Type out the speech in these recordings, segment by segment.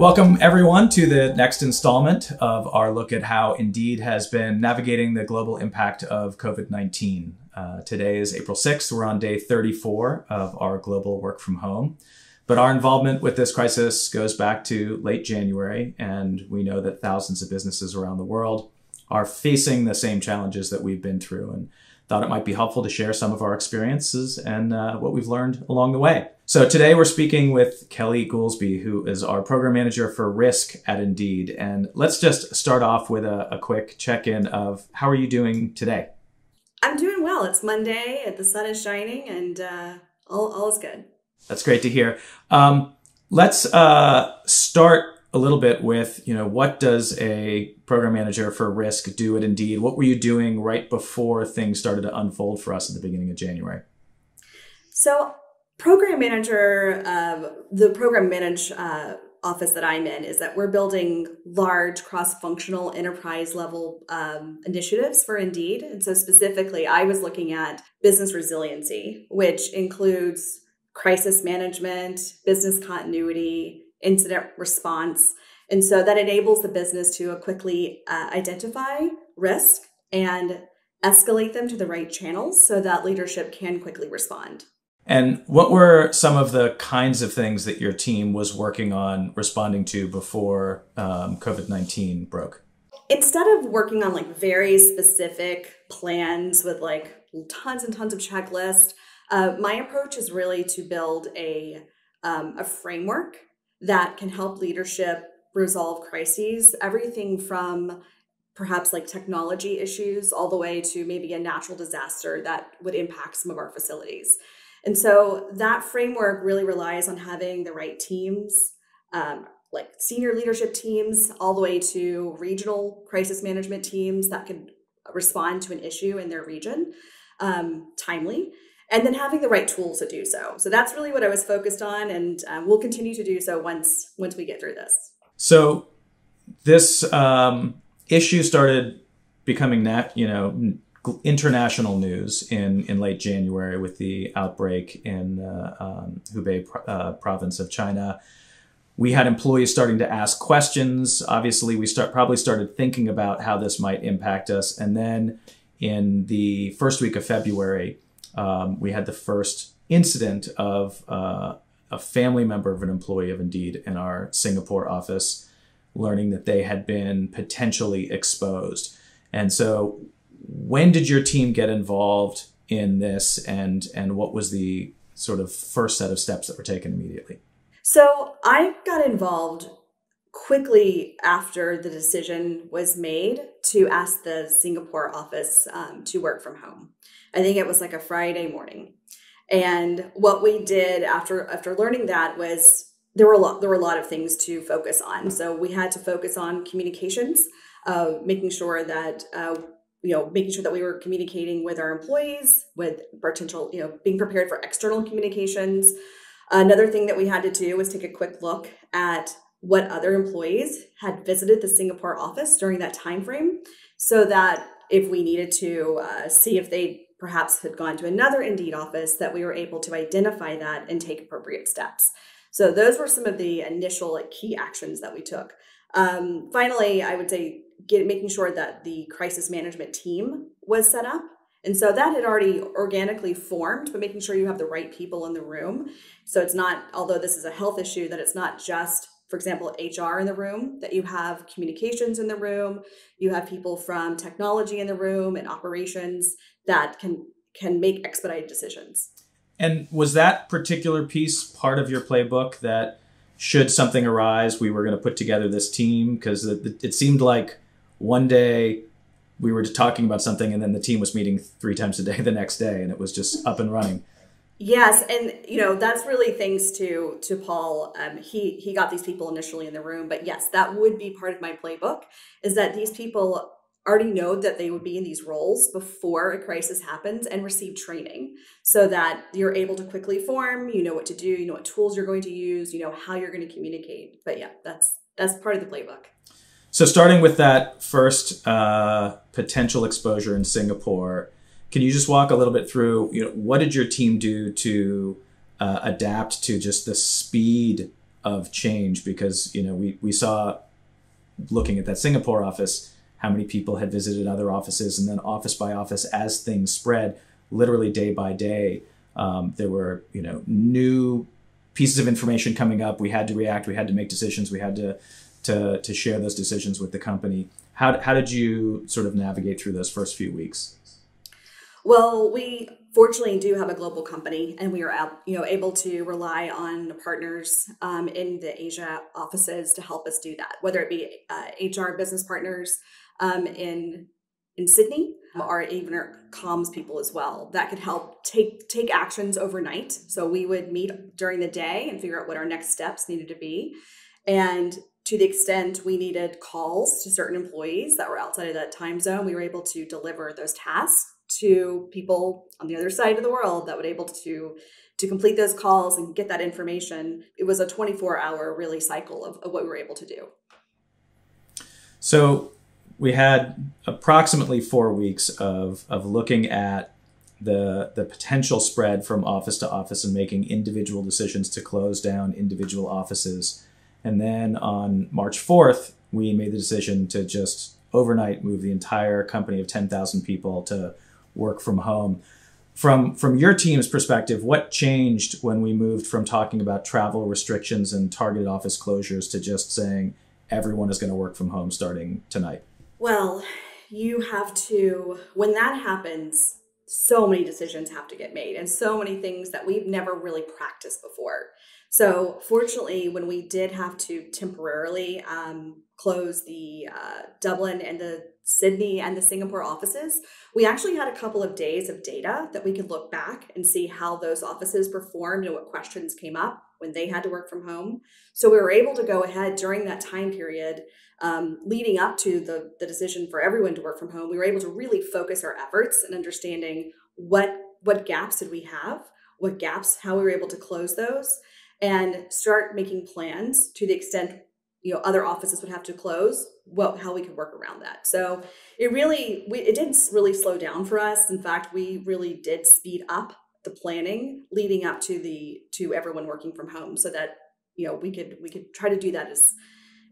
Welcome, everyone, to the next installment of our look at how Indeed has been navigating the global impact of COVID 19. Uh, today is April 6th. We're on day 34 of our global work from home. But our involvement with this crisis goes back to late January, and we know that thousands of businesses around the world are facing the same challenges that we've been through. And thought it might be helpful to share some of our experiences and uh, what we've learned along the way. So today we're speaking with Kellie Goolsby, who is our program manager for risk at Indeed. And let's just start off with a, a quick check-in of how are you doing today? I'm doing well. It's Monday, the sun is shining, and uh, all, all is good. That's great to hear. Um, let's uh, start a little bit with, you know, what does a program manager for risk do at Indeed? What were you doing right before things started to unfold for us at the beginning of January? So, program manager, uh, the program manage uh, office that I'm in is that we're building large cross-functional enterprise level um, initiatives for Indeed. And so specifically, I was looking at business resiliency, which includes crisis management, business continuity, incident response. And so that enables the business to quickly uh, identify risk and escalate them to the right channels so that leadership can quickly respond. And what were some of the kinds of things that your team was working on responding to before um, COVID 19 broke? Instead of working on like very specific plans with like tons and tons of checklists, uh, my approach is really to build a, um, a framework that can help leadership resolve crises, everything from perhaps like technology issues all the way to maybe a natural disaster that would impact some of our facilities. And so that framework really relies on having the right teams, um, like senior leadership teams, all the way to regional crisis management teams that can respond to an issue in their region um, timely and then having the right tools to do so. So that's really what I was focused on, and um, we'll continue to do so once once we get through this. So this um, issue started becoming that you know international news in in late January with the outbreak in uh, um, Hubei uh, province of China. We had employees starting to ask questions. Obviously, we start probably started thinking about how this might impact us, and then in the first week of February um, we had the first incident of uh, a family member of an employee of Indeed in our Singapore office learning that they had been potentially exposed. And so, when did your team get involved in this, and and what was the sort of first set of steps that were taken immediately? So I got involved quickly after the decision was made to ask the Singapore office um, to work from home. I think it was like a Friday morning. And what we did after after learning that was there were a lot there were a lot of things to focus on. So we had to focus on communications, uh, making sure that uh, you know making sure that we were communicating with our employees, with potential you know being prepared for external communications. Another thing that we had to do was take a quick look at what other employees had visited the Singapore office during that time frame, so that if we needed to uh, see if they perhaps had gone to another Indeed office, that we were able to identify that and take appropriate steps. So those were some of the initial like, key actions that we took. Um, finally, I would say get, making sure that the crisis management team was set up. And so that had already organically formed, but making sure you have the right people in the room. So it's not, although this is a health issue, that it's not just for example, HR in the room, that you have communications in the room, you have people from technology in the room and operations that can can make expedited decisions. And was that particular piece part of your playbook that should something arise, we were going to put together this team? Because it, it seemed like one day we were talking about something and then the team was meeting three times a day the next day and it was just up and running. Yes, and you know that's really thanks to to Paul. Um, he he got these people initially in the room, but yes, that would be part of my playbook. Is that these people already know that they would be in these roles before a crisis happens and receive training so that you're able to quickly form you know what to do you know what tools you're going to use you know how you're going to communicate but yeah that's that's part of the playbook so starting with that first uh, potential exposure in singapore can you just walk a little bit through, you know, what did your team do to uh, adapt to just the speed of change? Because you know we we saw looking at that Singapore office how many people had visited other offices and then office by office as things spread literally day by day um, there were you know new pieces of information coming up. We had to react. We had to make decisions. We had to to, to share those decisions with the company. How, how did you sort of navigate through those first few weeks? Well we fortunately do have a global company and we are you know able to rely on partners um, in the asia offices to help us do that whether it be uh, hr business partners um, in in sydney or even our comms people as well. That could help take take actions overnight. So we would meet during the day and figure out what our next steps needed to be. And to the extent we needed calls to certain employees that were outside of that time zone we were able to deliver those tasks to people on the other side of the world that would able to to complete those calls and get that information. It was a 24 hour really cycle of, of what we were able to do. So we had approximately four weeks of, of looking at the the potential spread from office to office and making individual decisions to close down individual offices and then on march 4th we made the decision to just overnight move the entire company of 10,000 people to work from home. From from your team's perspective, what changed when we moved from talking about travel restrictions and targeted office closures to just saying everyone is going to work from home starting tonight? Well, you have to when that happens, so many decisions have to get made and so many things that we've never really practiced before. So, fortunately, when we did have to temporarily um, close the uh, Dublin and the Sydney and the Singapore offices, we actually had a couple of days of data that we could look back and see how those offices performed and what questions came up when they had to work from home. So we were able to go ahead during that time period um, leading up to the, the decision for everyone to work from home. We were able to really focus our efforts and understanding what what gaps did we have, what gaps, how we were able to close those, and start making plans to the extent you know other offices would have to close what how we could work around that. So it really we, it didn't really slow down for us. In fact we really did speed up the planning leading up to the to everyone working from home so that you know we could we could try to do that as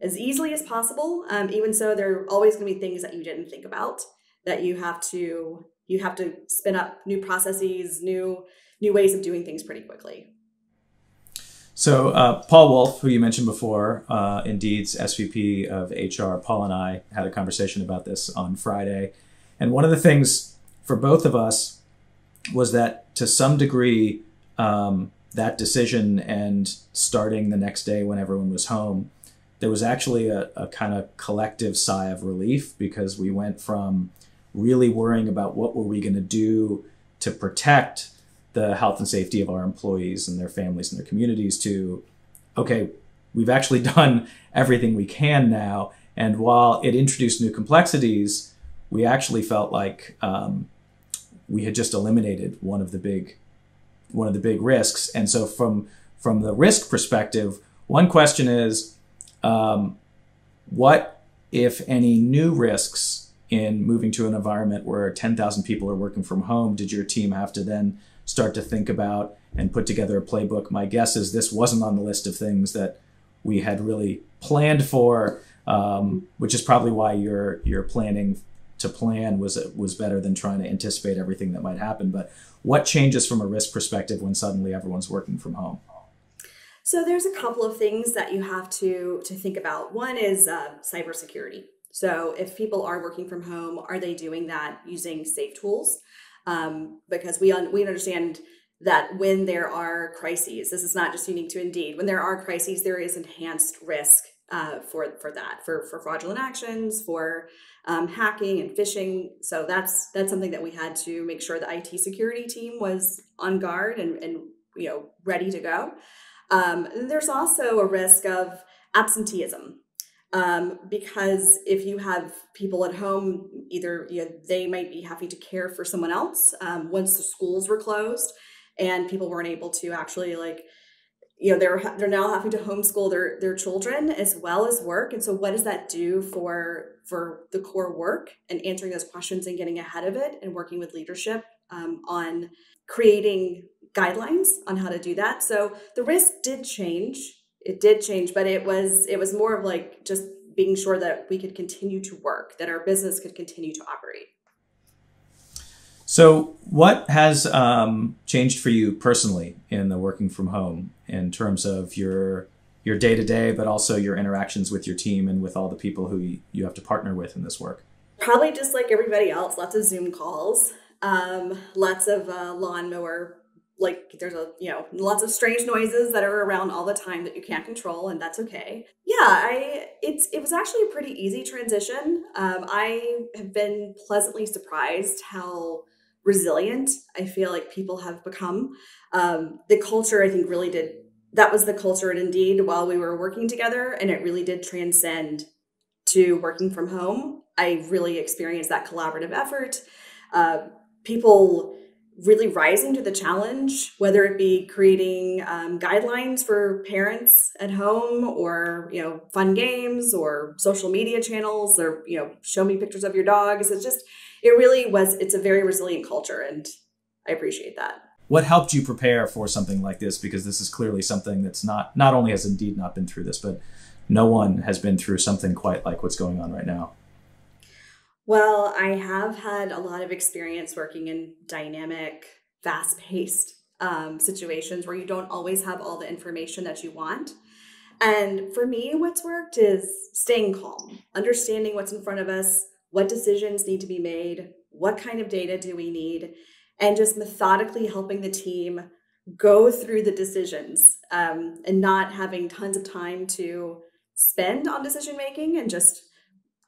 as easily as possible. Um, even so there are always going to be things that you didn't think about that you have to you have to spin up new processes new new ways of doing things pretty quickly so uh, Paul Wolf, who you mentioned before, uh, Indeed's SVP of HR, Paul and I had a conversation about this on Friday, and one of the things for both of us was that to some degree, um, that decision and starting the next day when everyone was home, there was actually a, a kind of collective sigh of relief because we went from really worrying about what were we going to do to protect the health and safety of our employees and their families and their communities to, okay, we've actually done everything we can now. And while it introduced new complexities, we actually felt like um, we had just eliminated one of the big one of the big risks. And so from from the risk perspective, one question is, um, what if any new risks in moving to an environment where 10,000 people are working from home? Did your team have to then start to think about and put together a playbook. My guess is this wasn't on the list of things that we had really planned for, um, which is probably why your your planning to plan was was better than trying to anticipate everything that might happen. But what changes from a risk perspective when suddenly everyone's working from home? So there's a couple of things that you have to to think about. One is uh, cybersecurity. So if people are working from home, are they doing that using safe tools? Um, because we un- we understand that when there are crises, this is not just unique to Indeed. When there are crises, there is enhanced risk uh, for for that for for fraudulent actions, for um, hacking and phishing. So that's that's something that we had to make sure the IT security team was on guard and and you know ready to go. Um, there's also a risk of absenteeism um, because if you have people at home, either you know, they might be having to care for someone else um, once the schools were closed, and people weren't able to actually like, you know, they're they're now having to homeschool their their children as well as work. And so, what does that do for for the core work and answering those questions and getting ahead of it and working with leadership um, on creating guidelines on how to do that? So the risk did change it did change, but it was it was more of like just being sure that we could continue to work, that our business could continue to operate. So, what has um, changed for you personally in the working from home in terms of your your day to day, but also your interactions with your team and with all the people who you have to partner with in this work? Probably just like everybody else, lots of Zoom calls, um, lots of uh, lawnmower like there's a you know lots of strange noises that are around all the time that you can't control and that's okay. Yeah i it's it was actually a pretty easy transition. Um, i have been pleasantly surprised how resilient i feel like people have become. Um, the culture i think really did that was the culture and indeed while we were working together and it really did transcend to working from home. I really experienced that collaborative effort. Uh, people really rising to the challenge, whether it be creating um, guidelines for parents at home or, you know, fun games or social media channels or, you know, show me pictures of your dogs. It's just, it really was, it's a very resilient culture. And I appreciate that. What helped you prepare for something like this? Because this is clearly something that's not, not only has Indeed not been through this, but no one has been through something quite like what's going on right now. Well, I have had a lot of experience working in dynamic, fast paced um, situations where you don't always have all the information that you want. And for me, what's worked is staying calm, understanding what's in front of us, what decisions need to be made, what kind of data do we need, and just methodically helping the team go through the decisions um, and not having tons of time to spend on decision making and just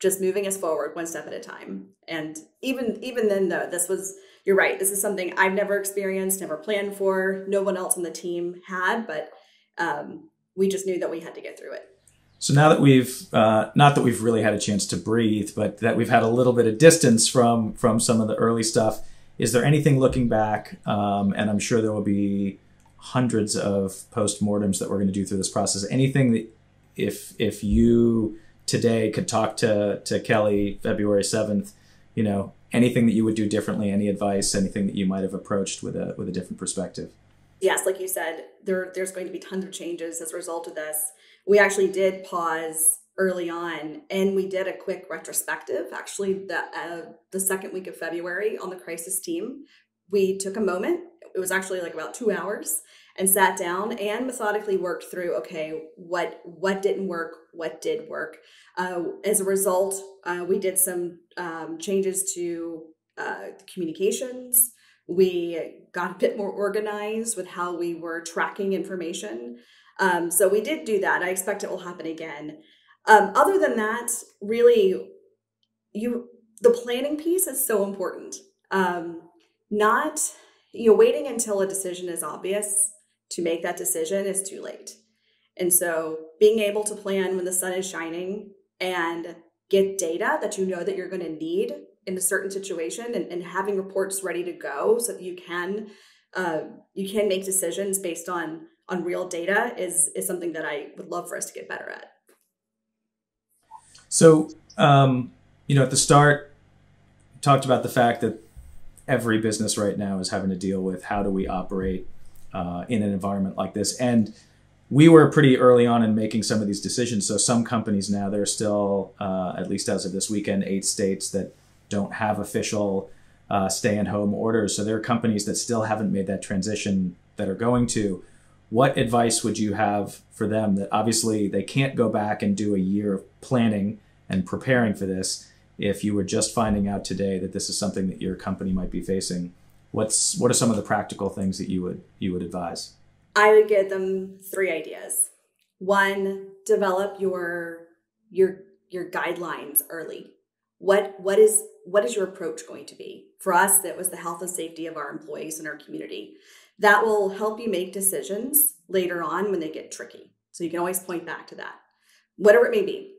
just moving us forward one step at a time. And even even then though, this was you're right, this is something I've never experienced, never planned for, no one else on the team had, but um, we just knew that we had to get through it. So now that we've uh, not that we've really had a chance to breathe, but that we've had a little bit of distance from from some of the early stuff, is there anything looking back? Um, and I'm sure there will be hundreds of post-mortems that we're going to do through this process. Anything that if if you today could talk to to Kellie February seventh, you know, anything that you would do differently, any advice, anything that you might have approached with a with a different perspective. Yes, like you said, there there's going to be tons of changes as a result of this. We actually did pause early on and we did a quick retrospective actually the uh, the second week of February on the crisis team. We took a moment. It was actually like about 2 hours and sat down and methodically worked through okay what what didn't work what did work. Uh, as a result uh, we did some um, changes to uh, communications. We got a bit more organized with how we were tracking information. Um, so we did do that. I expect it will happen again. Um, other than that really you the planning piece is so important. Um, not you know waiting until a decision is obvious to make that decision is too late. And so being able to plan when the sun is shining and get data that you know that you're going to need in a certain situation and, and having reports ready to go so that you can uh, you can make decisions based on on real data is is something that I would love for us to get better at. So um, you know at the start talked about the fact that every business right now is having to deal with how do we operate uh, in an environment like this. And we were pretty early on in making some of these decisions. So some companies now, there are still, uh, at least as of this weekend, eight states that don't have official uh, stay-at-home orders. So there are companies that still haven't made that transition that are going to. What advice would you have for them that obviously they can't go back and do a year of planning and preparing for this if you were just finding out today that this is something that your company might be facing? What's what are some of the practical things that you would you would advise? I would give them three ideas. One develop your your your guidelines early. What what is what is your approach going to be? For us that was the health and safety of our employees and our community. That will help you make decisions later on when they get tricky. So you can always point back to that. Whatever it may be.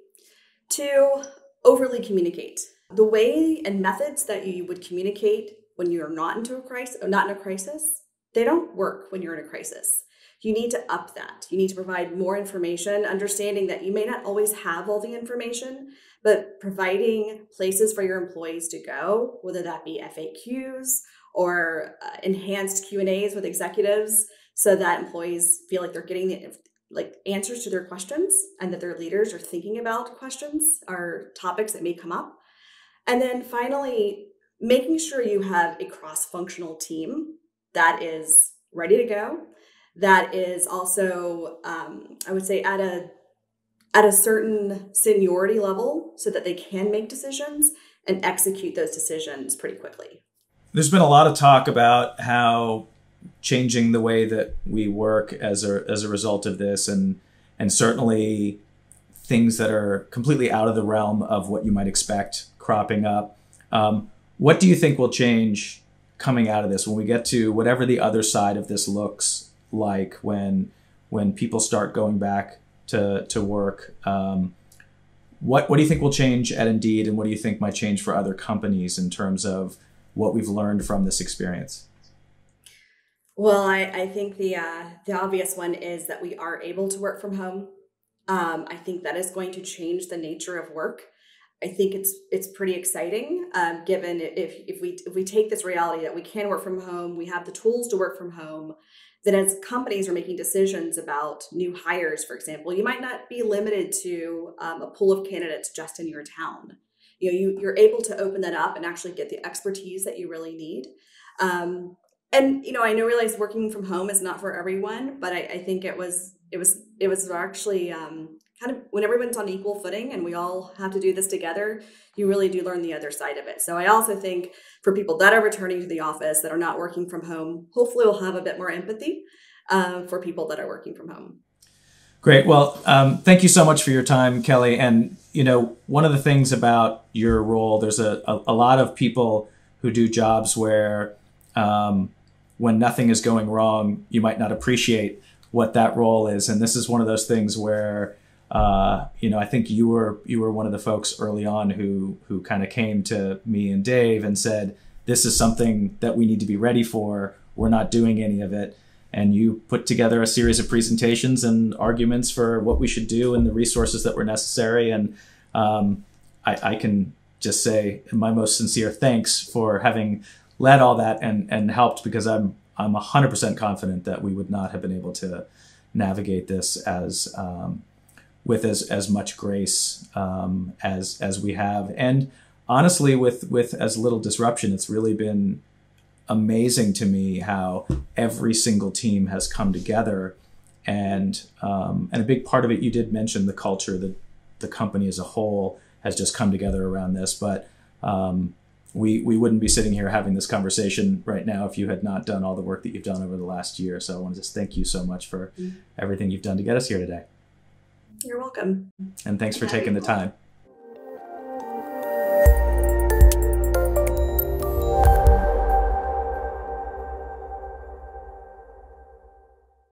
Two overly communicate. The way and methods that you would communicate when you're not into a crisis not in a crisis, they don't work when you're in a crisis. You need to up that. You need to provide more information, understanding that you may not always have all the information, but providing places for your employees to go, whether that be FAQs or uh, enhanced Q&As with executives so that employees feel like they're getting the like answers to their questions and that their leaders are thinking about questions or topics that may come up. And then finally, making sure you have a cross functional team that is ready to go, that is also, um, I would say, at a at a certain seniority level so that they can make decisions and execute those decisions pretty quickly. There's been a lot of talk about how changing the way that we work as a as a result of this and and certainly things that are completely out of the realm of what you might expect cropping up. Um, what do you think will change coming out of this when we get to whatever the other side of this looks like when when people start going back to to work? Um, what what do you think will change at Indeed, and what do you think might change for other companies in terms of what we've learned from this experience? Well, I, I think the uh, the obvious one is that we are able to work from home. Um, I think that is going to change the nature of work. I think it's it's pretty exciting, um, given if if we if we take this reality that we can work from home, we have the tools to work from home. Then, as companies are making decisions about new hires, for example, you might not be limited to um, a pool of candidates just in your town. You know, you you're able to open that up and actually get the expertise that you really need. Um, and you know, I know realize working from home is not for everyone, but I, I think it was it was it was actually um, when everyone's on equal footing and we all have to do this together, you really do learn the other side of it. So I also think for people that are returning to the office that are not working from home, hopefully we'll have a bit more empathy uh, for people that are working from home. Great. Well, um, thank you so much for your time, Kellie. And you know, one of the things about your role, there's a, a, a lot of people who do jobs where um, when nothing is going wrong, you might not appreciate what that role is. And this is one of those things where, uh, you know, I think you were you were one of the folks early on who who kind of came to me and Dave and said, "This is something that we need to be ready for. We're not doing any of it." And you put together a series of presentations and arguments for what we should do and the resources that were necessary. And um, I, I can just say my most sincere thanks for having led all that and and helped because I'm I'm 100% confident that we would not have been able to navigate this as um, with as as much grace um, as as we have and honestly with with as little disruption it's really been amazing to me how every single team has come together and um, and a big part of it you did mention the culture that the company as a whole has just come together around this but um, we we wouldn't be sitting here having this conversation right now if you had not done all the work that you've done over the last year. So I want to just thank you so much for mm-hmm. everything you've done to get us here today. You're welcome. And thanks for taking the time.